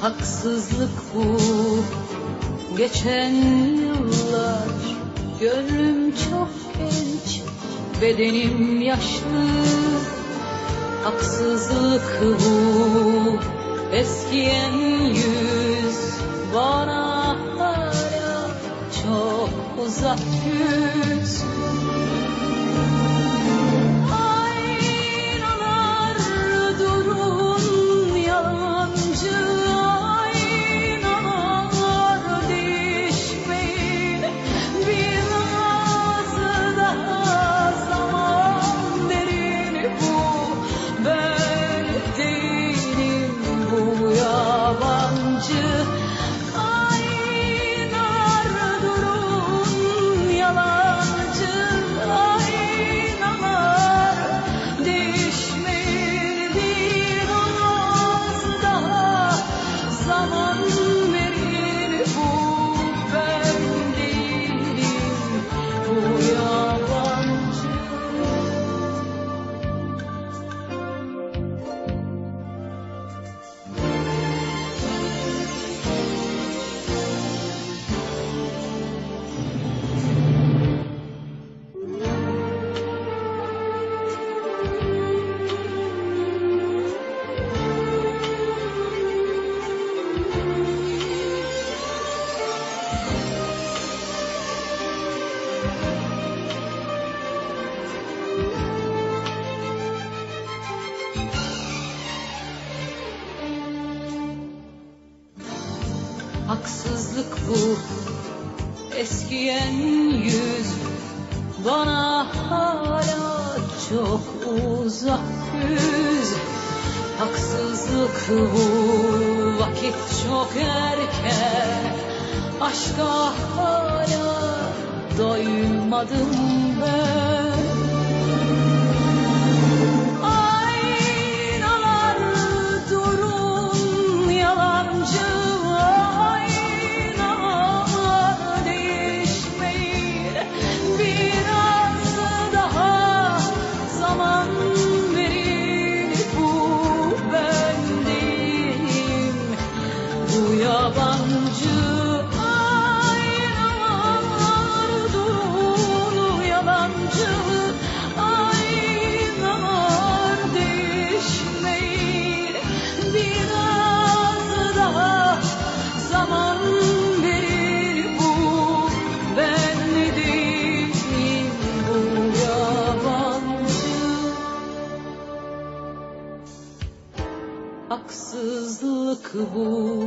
Haksızlık bu. Geçen yıllar Gönlüm çok genç Bedenim yaşlı. Haksızlık bu. Eskiyen yüz Bana hala çok uzak yüz Haksızlık bu. Eskiyen yüz bana hala çok uzak yüz. Haksızlık bu. Vakit çok erken. Aşka hala doymadım ben yabancı Haksızlık bu